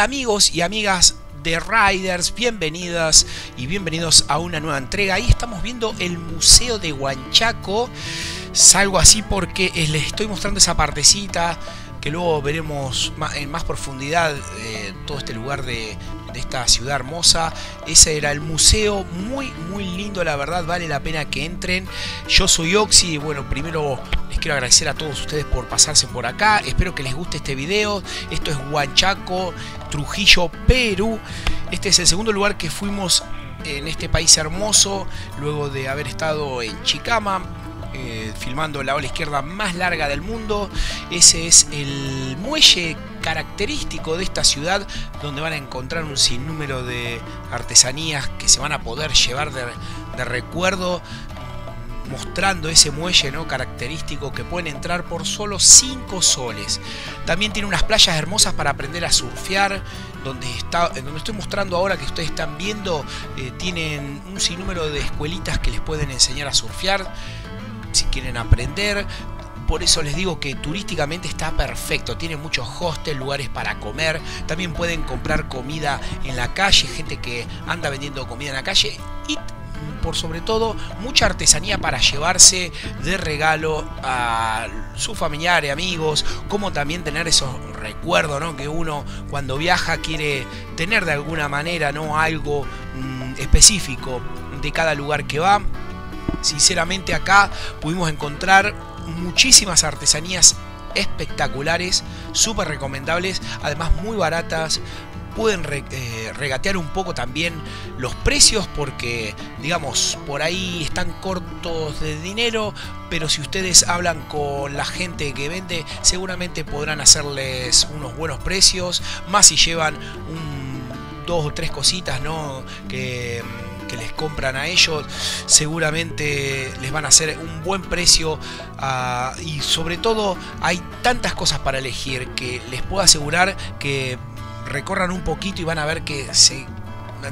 Amigos y amigas de Riders, bienvenidas y bienvenidos a una nueva entrega. Ahí estamos viendo el Museo de Huanchaco. Salgo así porque les estoy mostrando esa partecita que luego veremos en más profundidad eh, todo este lugar de, de esta ciudad hermosa. Ese era el museo, muy muy lindo, la verdad, vale la pena que entren. Yo soy Oxy, bueno, primero les quiero agradecer a todos ustedes por pasarse por acá. Espero que les guste este video. Esto es Huanchaco, Trujillo, Perú. Este es el segundo lugar que fuimos en este país hermoso, luego de haber estado en Chicama, eh, filmando la ola izquierda más larga del mundo. Ese es el muelle característico de esta ciudad donde van a encontrar un sinnúmero de artesanías que se van a poder llevar de, recuerdo mostrando ese muelle ¿no? característico que pueden entrar por solo 5 soles. También tiene unas playas hermosas para aprender a surfear, donde, está, donde estoy mostrando ahora que ustedes están viendo, eh, tienen un sinnúmero de escuelitas que les pueden enseñar a surfear si quieren aprender. Por eso les digo que turísticamente está perfecto. Tiene muchos hostels, lugares para comer. También pueden comprar comida en la calle, gente que anda vendiendo comida en la calle. Y por sobre todo mucha artesanía para llevarse de regalo a sus familiares, amigos, como también tener esos recuerdos ¿no? que uno cuando viaja quiere tener de alguna manera ¿no? algo mm, específico de cada lugar que va. Sinceramente acá pudimos encontrar muchísimas artesanías espectaculares, súper recomendables, además muy baratas. Pueden eh, regatear un poco también los precios porque, digamos, por ahí están cortos de dinero, pero si ustedes hablan con la gente que vende, seguramente podrán hacerles unos buenos precios, más si llevan un, dos o tres cositas, ¿no? Que que les compran a ellos, seguramente les van a hacer un buen precio ah, y sobre todo hay tantas cosas para elegir que les puedo asegurar que recorran un poquito y van a ver que se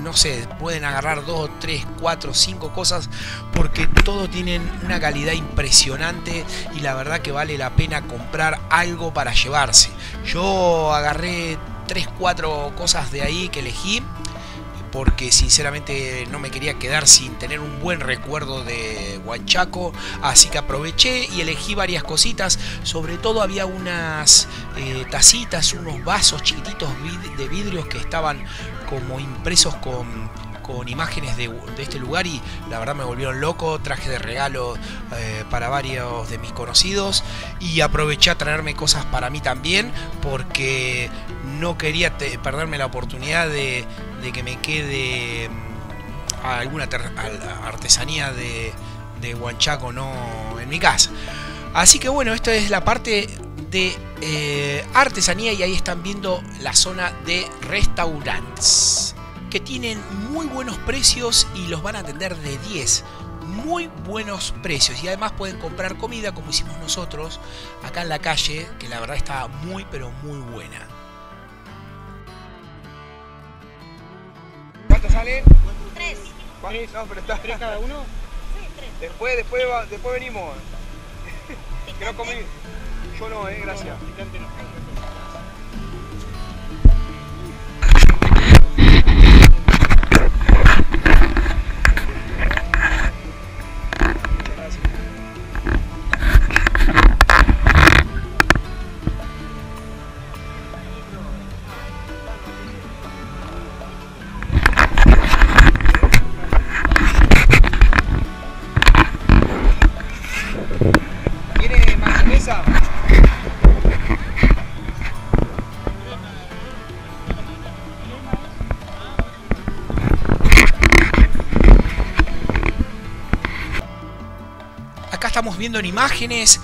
no sé, pueden agarrar dos, tres, cuatro, cinco cosas porque todo tienen una calidad impresionante y la verdad que vale la pena comprar algo para llevarse. Yo agarré tres, cuatro cosas de ahí que elegí porque sinceramente no me quería quedar sin tener un buen recuerdo de Huanchaco, así que aproveché y elegí varias cositas, sobre todo había unas eh, tacitas, unos vasos chiquititos de vidrios que estaban como impresos con con imágenes de, este lugar y la verdad me volvieron loco, traje de regalo eh, para varios de mis conocidos y aproveché a traerme cosas para mí también porque no quería perderme la oportunidad de, que me quede mm, alguna artesanía de, de Huanchaco no en mi casa. Así que bueno, esta es la parte de eh, artesanía y ahí están viendo la zona de restaurantes que tienen muy buenos precios y los van a atender de 10. Muy buenos precios y además pueden comprar comida como hicimos nosotros acá en la calle, que la verdad está muy pero muy buena. Sale? Tres. No, pero está... ¿Tres cada uno? Sí, tres. Después, después, después venimos. Que no comí. Yo no, eh, gracias. Picante no. Viendo en imágenes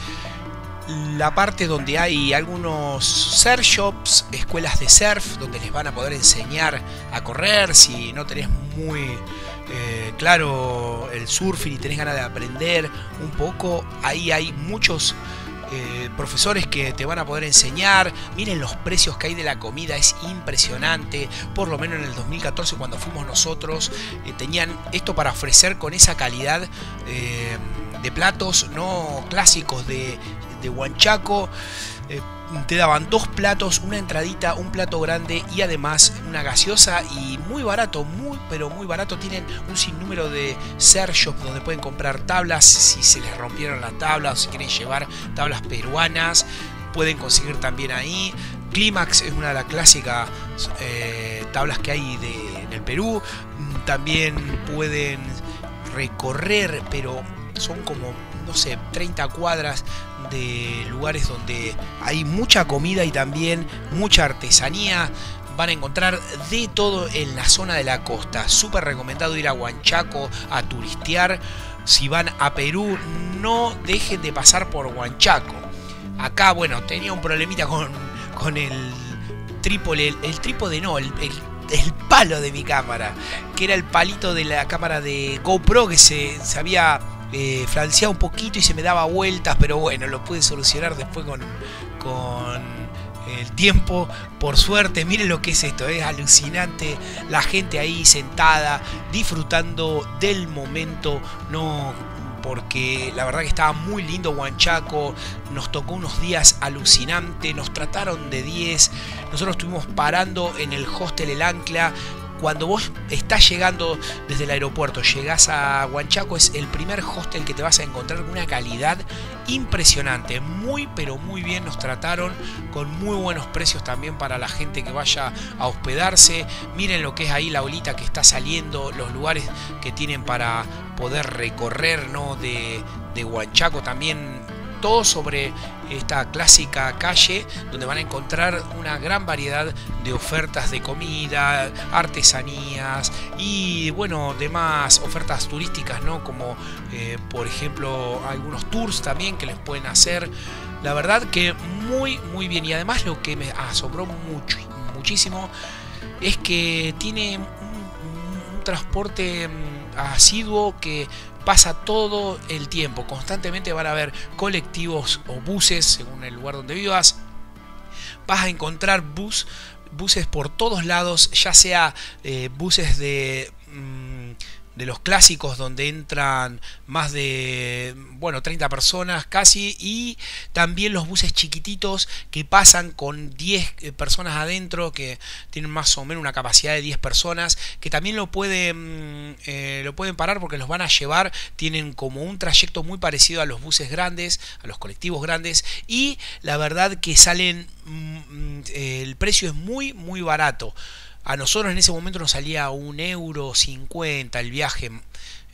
la parte donde hay algunos surf shops, escuelas de surf, donde les van a poder enseñar a correr si no tenés muy eh, claro el surfing y tenés ganas de aprender un poco. Ahí hay muchos eh, profesores que te van a poder enseñar. Miren los precios que hay de la comida, es impresionante. Por lo menos en el 2014 cuando fuimos nosotros, eh, tenían esto para ofrecer con esa calidad de platos no clásicos de, de Huanchaco. Eh, te daban dos platos, una entradita, un plato grande y además una gaseosa y muy barato, muy pero muy barato. Tienen un sinnúmero de ser shops donde pueden comprar tablas si se les rompieron las tablas o si quieren llevar tablas peruanas. Pueden conseguir también ahí. Clímax es una de las clásicas eh, tablas que hay en el Perú. También pueden recorrer, pero son como, no sé, 30 cuadras de lugares donde hay mucha comida y también mucha artesanía. Van a encontrar de todo en la zona de la costa. Súper recomendado ir a Huanchaco a turistear. Si van a Perú, no dejen de pasar por Huanchaco. Acá, bueno, tenía un problemita con, con el trípode, el, trípode no, el, el, palo de mi cámara, que era el palito de la cámara de GoPro que se, se había eh, un poquito y se me daba vueltas, pero bueno, lo pude solucionar después con, con el tiempo. Por suerte, miren lo que es esto, es alucinante. La gente ahí sentada, disfrutando del momento, no porque la verdad que estaba muy lindo Huanchaco, nos tocó unos días alucinantes, nos trataron de 10, nosotros estuvimos parando en el hostel El Ancla, cuando vos estás llegando desde el aeropuerto, llegás a Huanchaco, es el primer hostel que te vas a encontrar con una calidad impresionante. Muy, pero muy bien nos trataron, con muy buenos precios también para la gente que vaya a hospedarse. Miren lo que es ahí la olita que está saliendo, los lugares que tienen para poder recorrer ¿no? de, de Huanchaco también todo sobre esta clásica calle donde van a encontrar una gran variedad de ofertas de comida, artesanías y bueno, demás ofertas turísticas, ¿no? Como eh, por ejemplo algunos tours también que les pueden hacer. La verdad que muy muy bien y además lo que me asombró mucho, muchísimo es que tiene un transporte mm, asiduo que pasa todo el tiempo. Constantemente van a haber colectivos o buses, según el lugar donde vivas. Vas a encontrar bus, buses por todos lados, ya sea eh, buses de... Mm, de los clásicos donde entran más de bueno 30 personas casi y también los buses chiquititos que pasan con 10 eh, personas adentro que tienen más o menos una capacidad de 10 personas que también lo pueden eh, lo pueden parar porque los van a llevar. Tienen como un trayecto muy parecido a los buses grandes a los colectivos grandes y la verdad que salen mm, mm, el precio es muy muy barato a nosotros en ese momento nos salía un euro cincuenta el viaje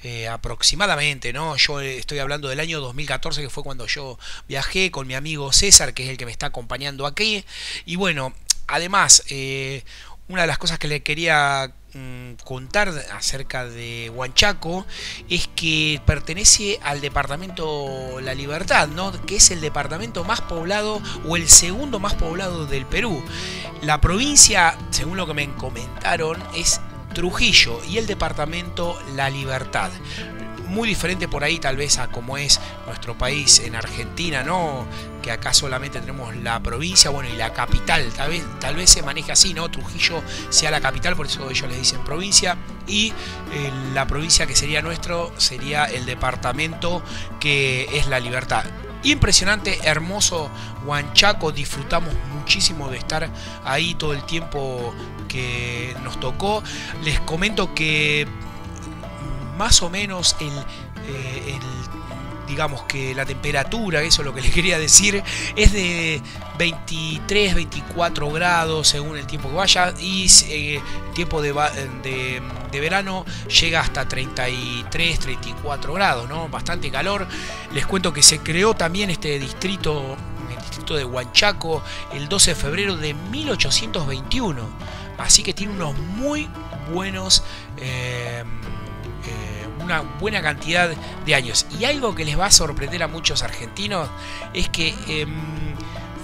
eh, aproximadamente, ¿no? Yo estoy hablando del año 2014 que fue cuando yo viajé con mi amigo César, que es el que me está acompañando aquí. Y bueno, además, eh, una de las cosas que le quería Mm, contar acerca de Huanchaco es que pertenece al departamento La Libertad, ¿no? que es el departamento más poblado o el segundo más poblado del Perú. La provincia, según lo que me comentaron, es Trujillo y el departamento La Libertad muy diferente por ahí tal vez a como es nuestro país en Argentina, ¿no? Que acá solamente tenemos la provincia, bueno, y la capital, tal vez, tal vez se maneja así, ¿no? Trujillo sea la capital, por eso ellos le dicen provincia, y eh, la provincia que sería nuestro sería el departamento que es la libertad. Impresionante, hermoso Huanchaco, disfrutamos muchísimo de estar ahí todo el tiempo que nos tocó. Les comento que más o menos el, eh, digamos que la temperatura, eso es lo que les quería decir, es de 23, 24 grados según el tiempo que vaya y eh, tiempo de, de, verano llega hasta 33, 34 grados, ¿no? Bastante calor. Les cuento que se creó también este distrito, el distrito de Huanchaco, el 12 de febrero de 1821. Así que tiene unos muy buenos... Eh, una buena cantidad de años. Y algo que les va a sorprender a muchos argentinos es que em,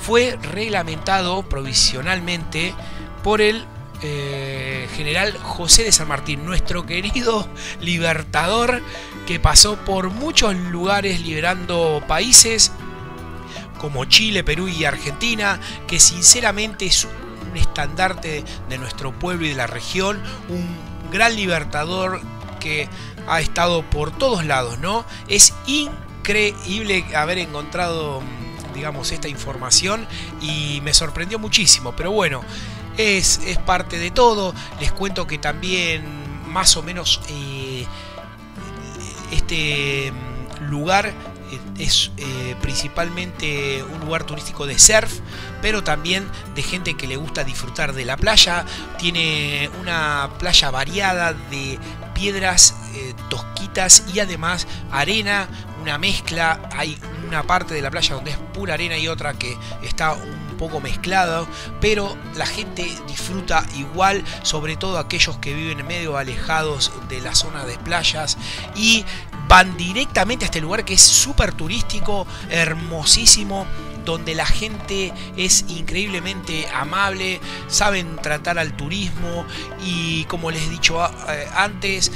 fue reglamentado provisionalmente por el eh, general José de San Martín, nuestro querido libertador que pasó por muchos lugares liberando países como Chile, Perú y Argentina, que sinceramente es un estandarte de nuestro pueblo y de la región, un gran libertador ha estado por todos lados, ¿no? Es increíble haber encontrado mm, digamos, esta información y me sorprendió muchísimo. Pero bueno, es, es parte de todo. Les cuento que también más o menos eh, este lugar es eh, principalmente un lugar turístico de surf, pero también de gente que le gusta disfrutar de la playa. Tiene una playa variada de piedras eh, tosquitas y además arena, una mezcla. Hay una parte de la playa donde es pura arena y otra que está un poco mezclado, pero la gente disfruta igual, sobre todo aquellos que viven medio alejados de la zona de playas y van directamente a este lugar que es súper turístico, hermosísimo donde la gente es increíblemente amable, saben tratar al turismo y como les he dicho eh, antes,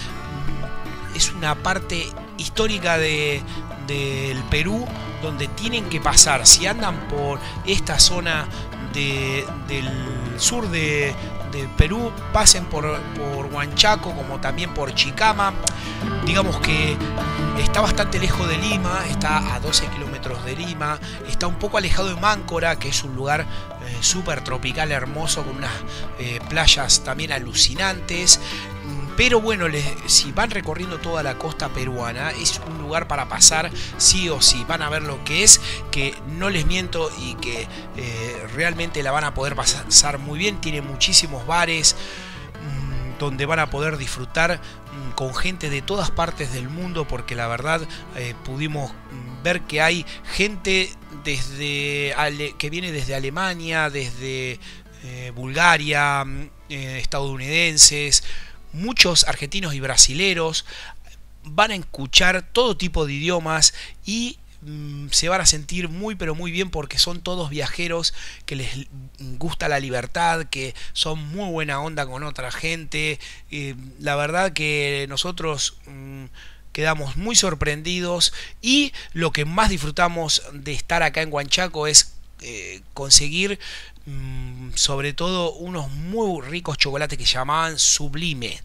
es una parte histórica de, del Perú donde tienen que pasar, si andan por esta zona del sur de, Perú, pasen por, por Huanchaco como también por Chicama. Digamos que está bastante lejos de Lima, está a 12 kilómetros de Lima, está un poco alejado de Máncora, que es un lugar eh, súper tropical, hermoso, con unas eh, playas también alucinantes. Pero bueno, si van recorriendo toda la costa peruana, es un lugar para pasar sí o sí. Van a ver lo que es, que no les miento y que eh, realmente la van a poder pasar muy bien. Tiene muchísimos bares mm, donde van a poder disfrutar mm, con gente de todas partes del mundo porque la verdad eh, pudimos mm, ver que hay gente desde que viene desde Alemania, desde eh, Bulgaria, estadounidenses, muchos argentinos y brasileros van a escuchar todo tipo de idiomas y mm, se van a sentir muy pero muy bien porque son todos viajeros que les gusta la libertad, que son muy buena onda con otra gente. la verdad que nosotros mm, quedamos muy sorprendidos y lo que más disfrutamos de estar acá en Huanchaco es eh, conseguir mm, sobre todo unos muy ricos chocolates que llamaban Sublime.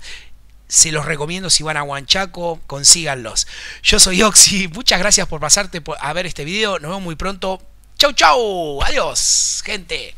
Se los recomiendo si van a Huanchaco, consíganlos. Yo soy Oxy, muchas gracias por pasarte a ver este video. Nos vemos muy pronto. Chau, chau. Adiós, gente.